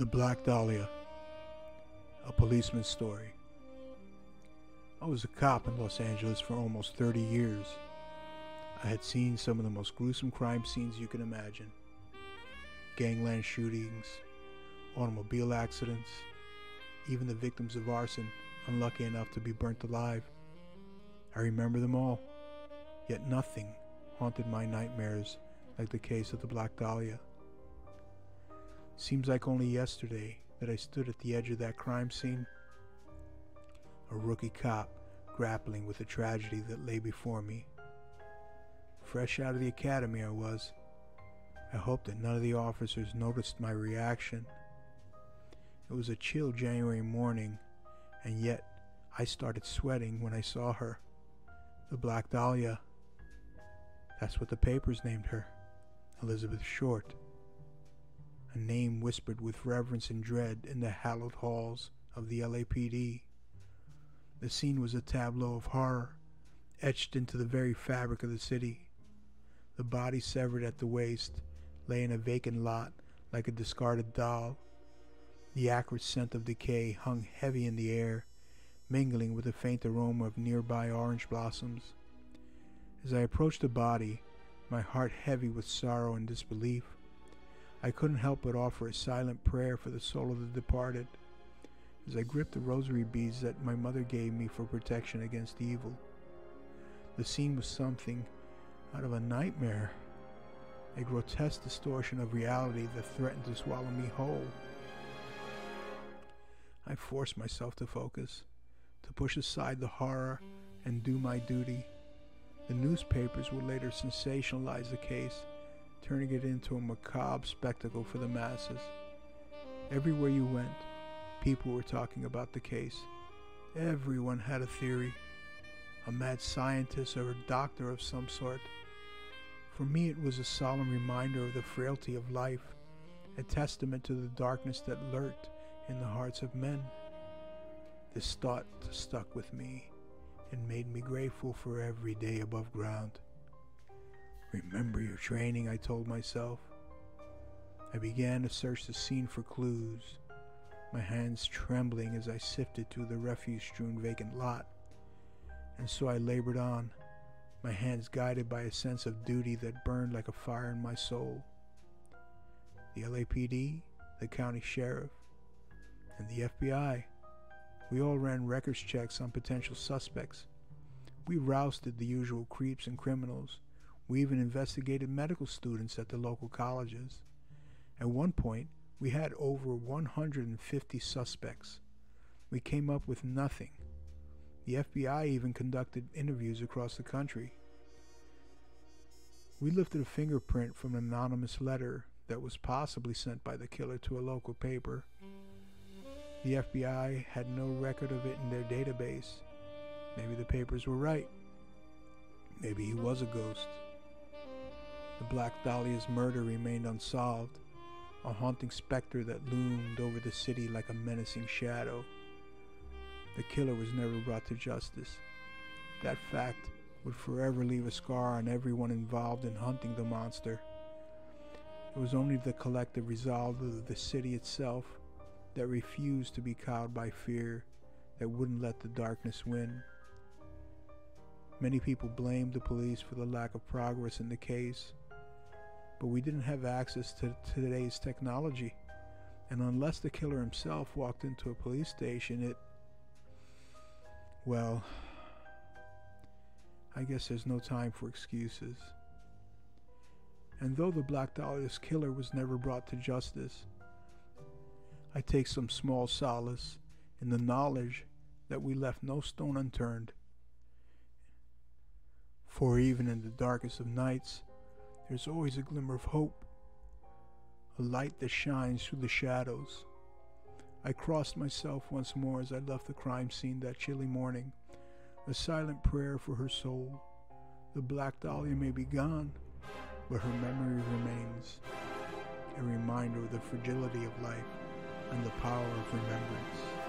The Black Dahlia, a policeman's story. I was a cop in Los Angeles for almost 30 years. I had seen some of the most gruesome crime scenes you can imagine gangland shootings, automobile accidents, even the victims of arson unlucky enough to be burnt alive. I remember them all, yet nothing haunted my nightmares like the case of the Black Dahlia. Seems like only yesterday that I stood at the edge of that crime scene. A rookie cop grappling with the tragedy that lay before me. Fresh out of the academy I was. I hoped that none of the officers noticed my reaction. It was a chill January morning, and yet I started sweating when I saw her. The Black Dahlia. That's what the papers named her. Elizabeth Short a name whispered with reverence and dread in the hallowed halls of the LAPD. The scene was a tableau of horror, etched into the very fabric of the city. The body severed at the waist lay in a vacant lot like a discarded doll. The acrid scent of decay hung heavy in the air, mingling with the faint aroma of nearby orange blossoms. As I approached the body, my heart heavy with sorrow and disbelief, I couldn't help but offer a silent prayer for the soul of the departed as I gripped the rosary beads that my mother gave me for protection against evil. The scene was something out of a nightmare, a grotesque distortion of reality that threatened to swallow me whole. I forced myself to focus, to push aside the horror and do my duty. The newspapers would later sensationalize the case turning it into a macabre spectacle for the masses. Everywhere you went, people were talking about the case. Everyone had a theory, a mad scientist or a doctor of some sort. For me, it was a solemn reminder of the frailty of life, a testament to the darkness that lurked in the hearts of men. This thought stuck with me and made me grateful for every day above ground. Remember your training, I told myself. I began to search the scene for clues, my hands trembling as I sifted through the refuse strewn vacant lot. And so I labored on, my hands guided by a sense of duty that burned like a fire in my soul. The LAPD, the county sheriff, and the FBI. We all ran records checks on potential suspects. We rousted the usual creeps and criminals we even investigated medical students at the local colleges. At one point, we had over 150 suspects. We came up with nothing. The FBI even conducted interviews across the country. We lifted a fingerprint from an anonymous letter that was possibly sent by the killer to a local paper. The FBI had no record of it in their database. Maybe the papers were right. Maybe he was a ghost. The Black Dahlia's murder remained unsolved, a haunting specter that loomed over the city like a menacing shadow. The killer was never brought to justice. That fact would forever leave a scar on everyone involved in hunting the monster. It was only the collective resolve of the city itself that refused to be cowed by fear, that wouldn't let the darkness win. Many people blamed the police for the lack of progress in the case but we didn't have access to today's technology. And unless the killer himself walked into a police station, it. Well, I guess there's no time for excuses. And though the Black Dahlia's killer was never brought to justice, I take some small solace in the knowledge that we left no stone unturned. For even in the darkest of nights, there's always a glimmer of hope, a light that shines through the shadows. I crossed myself once more as I left the crime scene that chilly morning, a silent prayer for her soul. The Black Dahlia may be gone, but her memory remains, a reminder of the fragility of life and the power of remembrance.